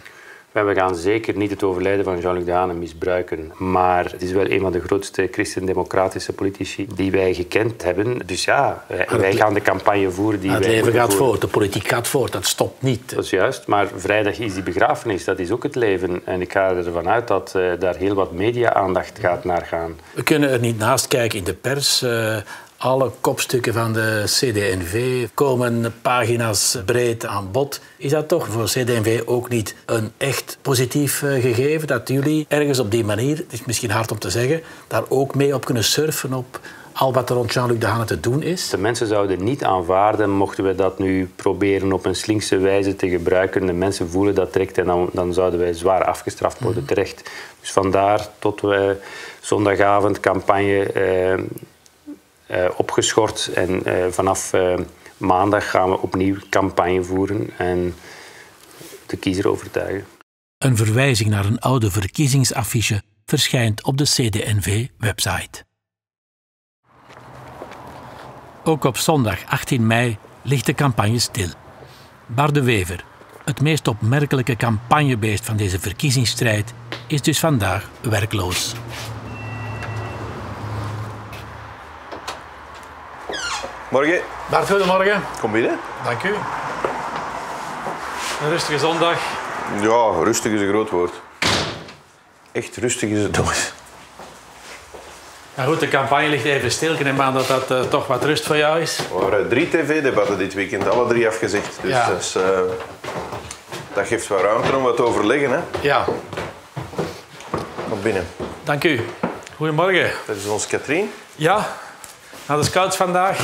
We gaan zeker niet het overlijden van Jean-Luc Dehaene misbruiken. Maar het is wel een van de grootste christendemocratische politici die wij gekend hebben. Dus ja, wij, het wij gaan de campagne voeren die Maar het wij leven gaat voeren. voort, de politiek gaat voort, dat stopt niet. Dat is juist, maar vrijdag is die begrafenis, dat is ook het leven. En ik ga ervan uit dat eh, daar heel wat media-aandacht gaat naar gaan. We kunnen er niet naast kijken in de pers. Eh, alle kopstukken van de CD&V komen pagina's breed aan bod. Is dat toch voor CD&V ook niet een echt positief eh, gegeven? Dat jullie ergens op die manier, het is misschien hard om te zeggen, daar ook mee op kunnen surfen op al wat er rond Jean-Luc Dehaene te doen is? De mensen zouden niet aanvaarden mochten we dat nu proberen op een slinkse wijze te gebruiken. De mensen voelen dat direct en dan, dan zouden wij zwaar afgestraft worden terecht. Dus vandaar tot we zondagavond campagne eh, eh, opgeschort en eh, vanaf eh, maandag gaan we opnieuw campagne voeren en de kiezer overtuigen. Een verwijzing naar een oude verkiezingsaffiche verschijnt op de CD&V-website. Ook op zondag 18 mei ligt de campagne stil. Bar de Wever, het meest opmerkelijke campagnebeest van deze verkiezingsstrijd, is dus vandaag werkloos. Morgen. Bart, goedemorgen. Kom binnen. Dank u. Een rustige zondag. Ja, rustig is een groot woord. Echt rustig is het nooit. Nou goed, de campagne ligt even stil. Ik neem aan dat dat eh, toch wat rust voor jou is. Er waren drie tv-debatten dit weekend, alle drie afgezegd. Dus Ja. dat, is, eh, dat geeft wel ruimte om wat te overleggen. Hè. Ja, Kom binnen. dank u. Goedemorgen. Dat is ons Katrien. Ja, naar de scouts vandaag.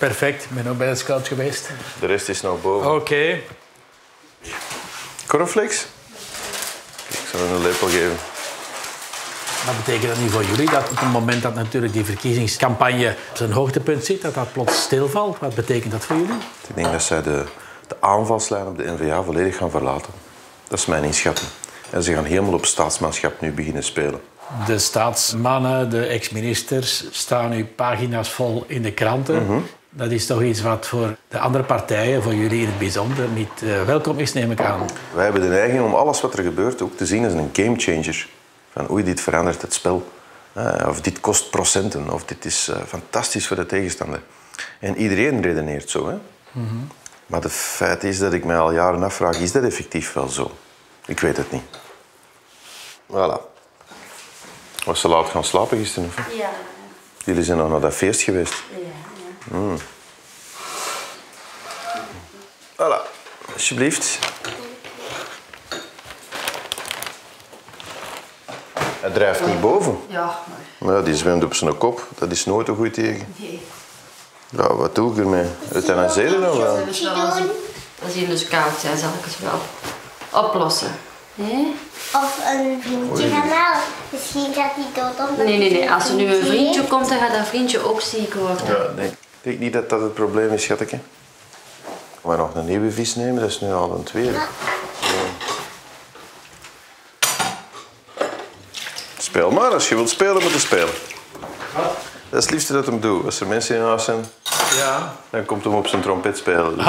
Perfect, ik ben ook bij de scouts geweest. De rest is nog boven. Oké. Cornflakes? Ik zal hem een lepel geven. Wat betekent dat nu voor jullie? Dat op het moment dat natuurlijk die verkiezingscampagne op zijn hoogtepunt zit, dat dat plots stilvalt? Wat betekent dat voor jullie? Ik denk dat zij de, de aanvalslijn op de NVA volledig gaan verlaten. Dat is mijn inschatting. En ze gaan helemaal op staatsmanschap nu beginnen spelen. De staatsmannen, de ex-ministers, staan nu pagina's vol in de kranten. Mhm. Dat is toch iets wat voor de andere partijen, voor jullie in het bijzonder, niet eh, welkom is, neem ik aan. Wij hebben de neiging om alles wat er gebeurt ook te zien als een gamechanger. Van oei, dit verandert het spel. Eh, of dit kost procenten. Of dit is eh, fantastisch voor de tegenstander. En iedereen redeneert zo. Hè? Maar het feit is dat ik mij al jaren afvraag, is dat effectief wel zo? Ik weet het niet. Voilà. Was ze laat gaan slapen gisteren? Of? Ja. Jullie zijn nog naar dat feest geweest? Ja, Mm. Voilà. Alsjeblieft. Hij drijft niet boven. Ja, Maar ja, die zwemt op zijn kop. Dat is nooit een goed tegen. nee. Ja, wat doe ik ermee? Euthanaseren dan wel? Wel als, die dus koud zijn, zal ik het wel oplossen. Hè? Of een vriendje gaan halen. Misschien gaat hij dood omdat Nee, nee, hij nee. Als er nu een vriendje komt, dan gaat dat vriendje ook ziek worden. Ja, nee. Ik denk niet dat dat het probleem is, schatje. Maar nog een nieuwe vis nemen, dat is nu al een tweede. Ja. Speel maar, als je wilt spelen, moet je spelen. Dat is het liefste dat hem doet. Als er mensen in huis zijn, Ja. dan komt hem op zijn trompet spelen. Dus.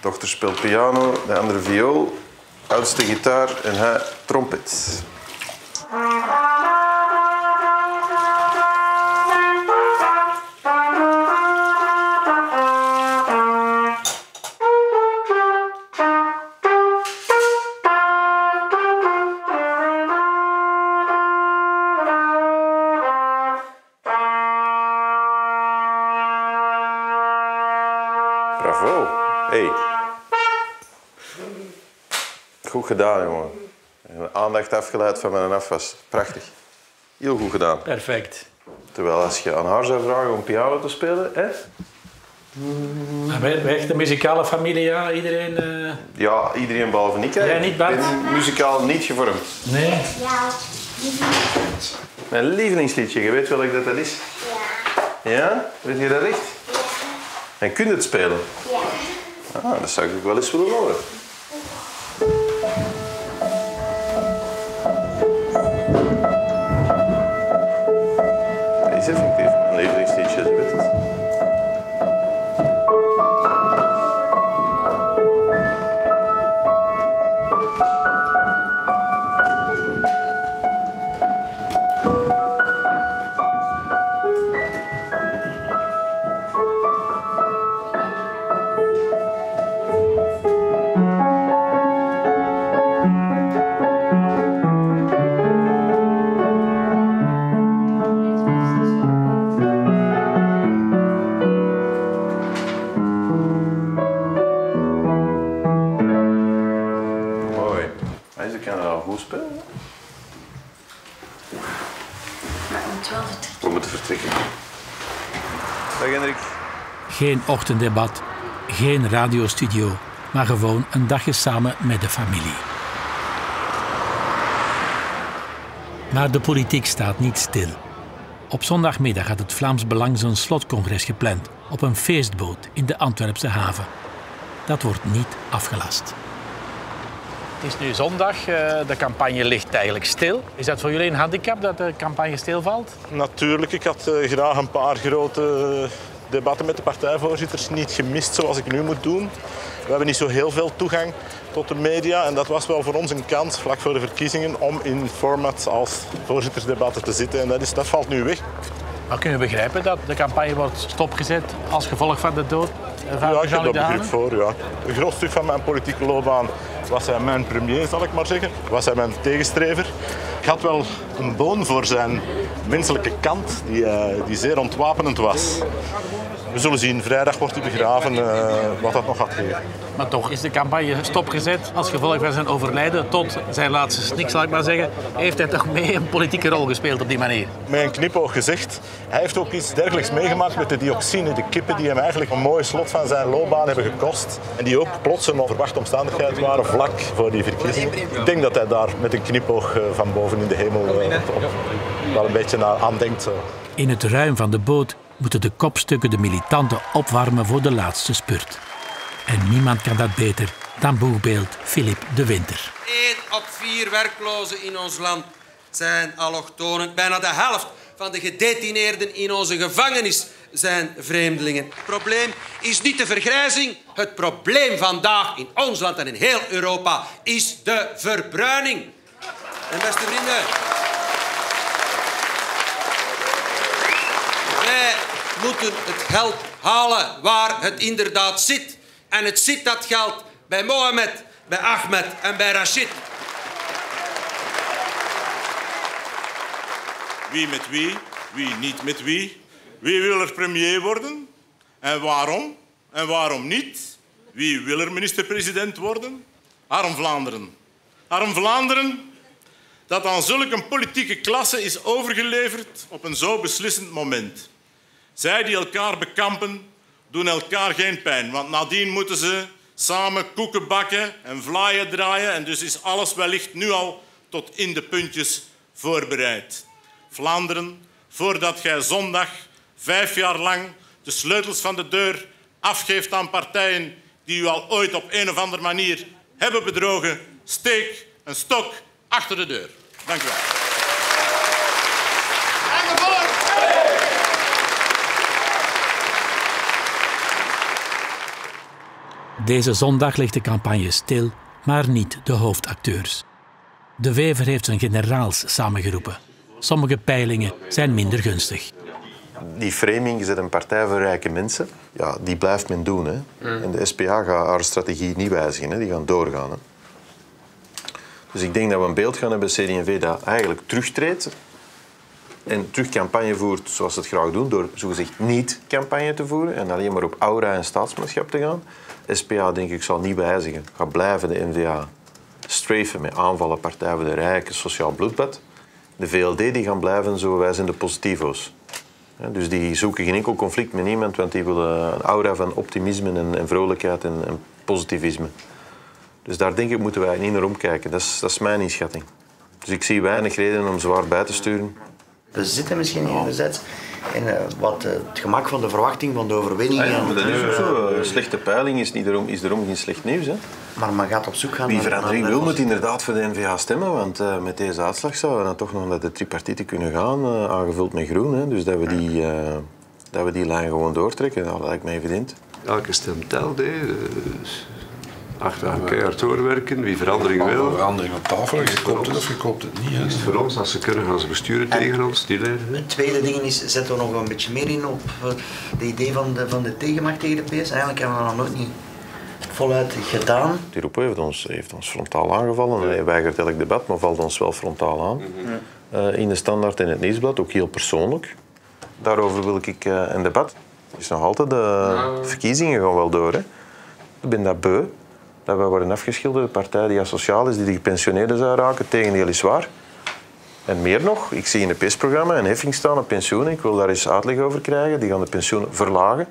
Dochter speelt piano, de andere viool, oudste gitaar en hij trompet. Gedaan, jongen. En Aandacht afgeleid van mijn afwas. Prachtig. Heel goed gedaan. Perfect. Terwijl als je aan haar zou vragen om piano te spelen, hè? Maar wij- wij echt een muzikale familie, ja. Iedereen... eh, Ja, iedereen behalve ik. hè. Jij niet, Bart? Ik ben muzikaal niet gevormd. Nee. Ja, lievelingsliedje. Mijn lievelingsliedje, je weet welk dat, dat is? Ja. Ja? Weet je dat echt? Ja. En kun je het spelen? Ja. Ah, dat zou ik ook wel eens willen horen. Ochtenddebat, geen radiostudio, maar gewoon een dagje samen met de familie. Maar de politiek staat niet stil. Op zondagmiddag had het Vlaams Belang zijn slotcongres gepland op een feestboot in de Antwerpse haven. Dat wordt niet afgelast. Het is nu zondag, eh, de campagne ligt eigenlijk stil. Is dat voor jullie een handicap dat de campagne stilvalt? Natuurlijk, ik had eh, graag een paar grote debatten met de partijvoorzitters niet gemist zoals ik nu moet doen. We hebben niet zo heel veel toegang tot de media en dat was wel voor ons een kans vlak voor de verkiezingen om in formats als voorzittersdebatten te zitten en dat, is, dat valt nu weg. Maar kunnen we begrijpen dat de campagne wordt stopgezet als gevolg van de dood van Ja, ik heb daar begrip voor. Ja. Een groot stuk van mijn politieke loopbaan was hij mijn premier, zal ik maar zeggen. Was hij mijn tegenstrever. Ik had wel een boon voor zijn menselijke kant, die, eh, die zeer ontwapenend was. We zullen zien, vrijdag wordt hij begraven, eh, wat dat nog gaat geven. Maar toch is de campagne stopgezet als gevolg van zijn overlijden tot zijn laatste snik, zal ik maar zeggen. Heeft hij toch mee een politieke rol gespeeld op die manier? Met een knipoog gezegd, hij heeft ook iets dergelijks meegemaakt met de dioxine, de kippen die hem eigenlijk een mooi slot van zijn loopbaan hebben gekost. En die ook plots een onverwachte omstandigheid waren vlak voor die verkiezingen. Ik denk dat hij daar met een knipoog eh, van boven in de hemel eh, op- wel een beetje naar- aan denkt. zo. In het ruim van de boot moeten de kopstukken de militanten opwarmen voor de laatste spurt. En niemand kan dat beter dan boegbeeld Philip de Winter. 1 op 4 werklozen in ons land zijn allochtonen. Bijna de helft van de gedetineerden in onze gevangenis zijn vreemdelingen. Het probleem is niet de vergrijzing. Het probleem vandaag in ons land en in heel Europa is de verbruining. En beste vrienden, wij moeten het geld halen waar het inderdaad zit. En het zit dat geld bij Mohammed, bij Ahmed en bij Rashid. Wie met wie, wie niet met wie. Wie wil er premier worden? En waarom? En waarom niet? Wie wil er minister-president worden? Arm Vlaanderen. Arm Vlaanderen dat aan zulk een politieke klasse is overgeleverd op een zo beslissend moment. Zij die elkaar bekampen, doen elkaar geen pijn, want nadien moeten ze samen koeken bakken en vlaaien draaien en dus is alles wellicht nu al tot in de puntjes voorbereid. Vlaanderen, voordat gij zondag vijf jaar lang de sleutels van de deur afgeeft aan partijen die u al ooit op een of andere manier hebben bedrogen, steek een stok achter de deur. Dank u wel. Deze zondag ligt de campagne stil, maar niet de hoofdacteurs. De Wever heeft zijn generaals samengeroepen. Sommige peilingen zijn minder gunstig. Die framing is een partij voor rijke mensen. Ja, die blijft men doen. Hè. En de SPA gaat haar strategie niet wijzigen. Hè. Die gaan doorgaan. Hè. Dus ik denk dat we een beeld gaan hebben, CD&V, dat eigenlijk terugtreedt en terug campagne voert zoals ze het graag doen, door zogezegd niet campagne te voeren en alleen maar op aura en staatsmanschap te gaan. SPA, denk ik, zal niet wijzigen. Gaat blijven de NVA streven met aanvallen, Partij voor de Rijken, Sociaal Bloedbad. De VLD die gaan blijven zo, wij zijn de positivo's. Dus die zoeken geen enkel conflict met niemand, want die willen een aura van optimisme en, vrolijkheid en positivisme. Dus daar denk ik moeten wij niet naar omkijken. Dat is, dat is mijn inschatting. Dus ik zie weinig reden om zwaar bij te sturen. We zitten misschien enerzijds in eh, wat, eh, het gemak van de verwachting van de overwinning. Ah ja, en- maar dat is ook zo. Een slechte peiling is, niet daarom, is daarom geen slecht nieuws. Hè? Maar men gaat op zoek gaan Wie naar- verandering naar- wil, moet inderdaad voor de NVA stemmen. Want eh, met deze uitslag zouden we dan toch nog naar de tripartite kunnen gaan, eh, aangevuld met groen. Hè? Dus dat we, die, eh, dat we die lijn gewoon doortrekken, dat lijkt me evident. Elke stem telt, hè. Dus Achteraan keihard doorwerken, wie verandering wil. Verandering op tafel, je koopt het of je koopt het niet. Hè. Is het voor ons, als ze kunnen, gaan ze besturen tegen ons, die leiden. Het tweede ding is, zetten we nog een beetje meer in op eh, de idee van de, van de tegenmacht tegen de PS. Eigenlijk hebben we dat nog nooit niet voluit gedaan. Die Roepo heeft ons, heeft ons frontaal aangevallen. Hij weigert elk debat, maar valt ons wel frontaal aan. Eh, in de Standaard en het Nieuwsblad, ook heel persoonlijk. Daarover wil ik eh, een debat. Het is nog altijd de verkiezingen gaan wel door. Hè. Ik ben dat beu. Dat we worden afgeschilderd, een partij die asociaal is, die de gepensioneerden zou raken. Tegendeel is waar. En meer nog, ik zie in het PIS-programma een heffing staan op pensioenen. Ik wil daar eens uitleg over krijgen. Die gaan de pensioenen verlagen.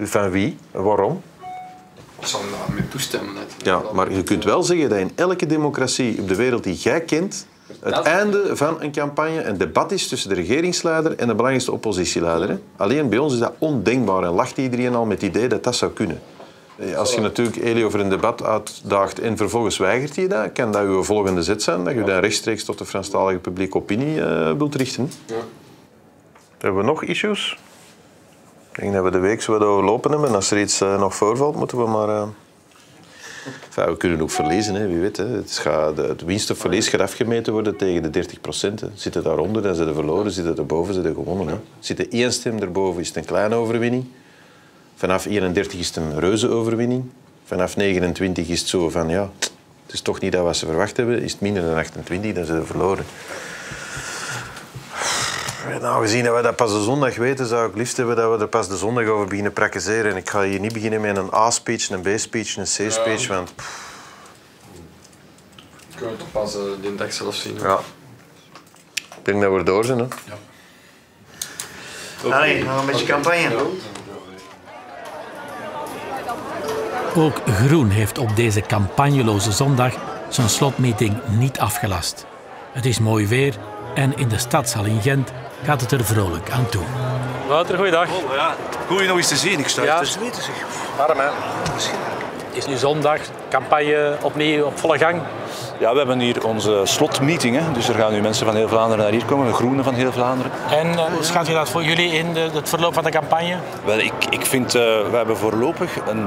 Van wie? Waarom? Ik zal daarmee toestemmen. Net. Ja, maar je kunt wel zeggen dat in elke democratie op de wereld die jij kent, het einde van een campagne een debat is tussen de regeringsleider en de belangrijkste oppositieleider. Hè? Alleen bij ons is dat ondenkbaar en lacht iedereen al met het idee dat dat zou kunnen. Eh, Als je natuurlijk Elio voor een debat uitdaagt en vervolgens weigert hij dat, kan dat uw volgende zet zijn, dat je dan rechtstreeks tot de Franstalige publieke opinie eh, wilt richten. Hebben we nog issues? Ik denk dat we de week zo wat overlopen hebben. En als er iets eh, nog voorvalt, moeten we maar... Enfin, we kunnen ook verliezen, hè, wie weet. Hè. Het, gaat, het winst of verlies gaat afgemeten worden tegen de 30 procent. Zitten daaronder, dan zijn ze verloren. Zitten erboven, zijn ze gewonnen. Hè. Zitten één stem erboven, is het een kleine overwinning. Vanaf 31 is het een reuze overwinning. Vanaf 29 is het zo van, ja, het is toch niet dat wat ze verwacht hebben. Is het minder dan 28, dan zijn ze verloren. En aangezien dat we dat pas de zondag weten, zou ik liefst hebben dat we er pas de zondag over beginnen praktiseren. En ik ga hier niet beginnen met een A-speech, een B-speech, een C-speech, want... Kunnen we toch pas eh, die dag zelf zien. Ja. Ik denk dat we er door zijn. Hè. Allee, nog een beetje campagne. Ook Groen heeft op deze campagneloze zondag zijn slotmeeting niet afgelast. Het is mooi weer en in de stadshal in Gent gaat het er vrolijk aan toe. Wouter, goeiedag. ja, goed je nog eens te zien. Ik sta Ja. te zweten, zeg. Arm, hè? Het is nu zondag, campagne opnieuw op volle gang. Ja, we hebben hier onze slotmeeting. Hè. Dus er gaan nu mensen van heel Vlaanderen naar hier komen, de groenen van heel Vlaanderen. En eh, hoe schat je dat voor jullie in de, het verloop van de campagne? Wel, ik, ik vind, eh, we hebben voorlopig een...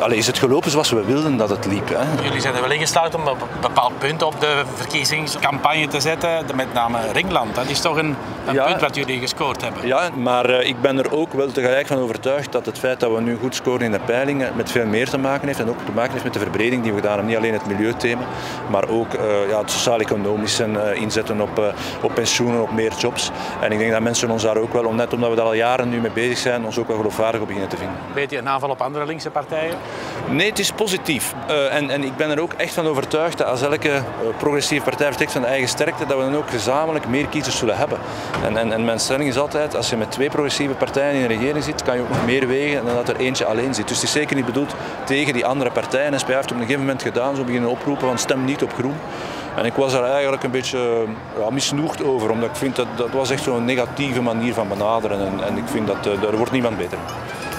Allee, is het gelopen zoals we wilden dat het liep. Hè? Jullie zijn er wel ingeslaagd om op een bepaald punt op de verkiezingscampagne te zetten. Met name Ringland. Dat is toch een, een Ja. punt wat jullie gescoord hebben. Ja, maar eh, ik ben er ook wel tegelijk van overtuigd dat het feit dat we nu goed scoren in de peilingen met veel meer te maken heeft. En ook te maken heeft met de verbreding die we gedaan hebben. Niet alleen het milieuthema, maar ook eh, ja, het sociaal-economische eh, inzetten op, eh, op pensioenen, op meer jobs. En ik denk dat mensen ons daar ook wel, net omdat we daar al jaren nu mee bezig zijn, ons ook wel geloofwaardig op beginnen te vinden. Weet je een aanval op andere linkse partijen? Nee, het is positief. Eh, en, en ik ben er ook echt van overtuigd dat als elke eh, progressieve partij vertrekt van eigen sterkte, dat we dan ook gezamenlijk meer kiezers zullen hebben. En, en, en mijn stelling is altijd, als je met twee progressieve partijen in een regering zit, kan je ook nog meer wegen dan dat er eentje alleen zit. Dus het is zeker niet bedoeld tegen die andere partijen. En SPA heeft op een gegeven moment gedaan, zo beginnen oproepen van stem niet op groen. En ik was daar eigenlijk een beetje ja, misnoegd over, omdat ik vind dat dat was echt zo'n negatieve manier van benaderen. En, en ik vind dat eh, daar wordt niemand beter.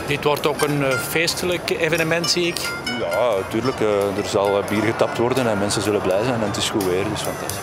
Dit wordt ook een eh, feestelijk evenement, zie ik. Ja, natuurlijk. eh, er zal eh, bier getapt worden en mensen zullen blij zijn. En het is goed weer, dus fantastisch.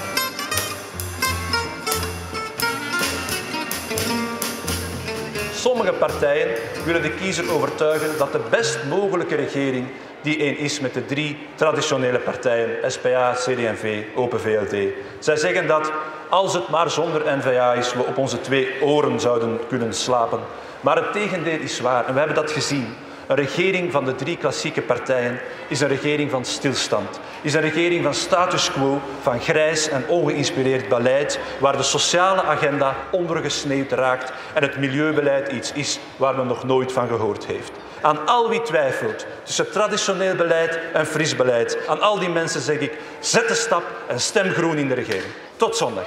Sommige partijen willen de kiezer overtuigen dat de best mogelijke regering die één is met de drie traditionele partijen, SPA, CD&V, Open VLD. Zij zeggen dat als het maar zonder N-VA is, we op onze twee oren zouden kunnen slapen. Maar het tegendeel is waar en we hebben dat gezien. Een regering van de drie klassieke partijen is een regering van stilstand. Is een regering van status quo, van grijs en ongeïnspireerd beleid, waar de sociale agenda ondergesneeuwd raakt en het milieubeleid iets is waar men nog nooit van gehoord heeft. Aan al wie twijfelt tussen traditioneel beleid en fris beleid, aan al die mensen zeg ik, zet de stap en stem groen in de regering. Tot zondag.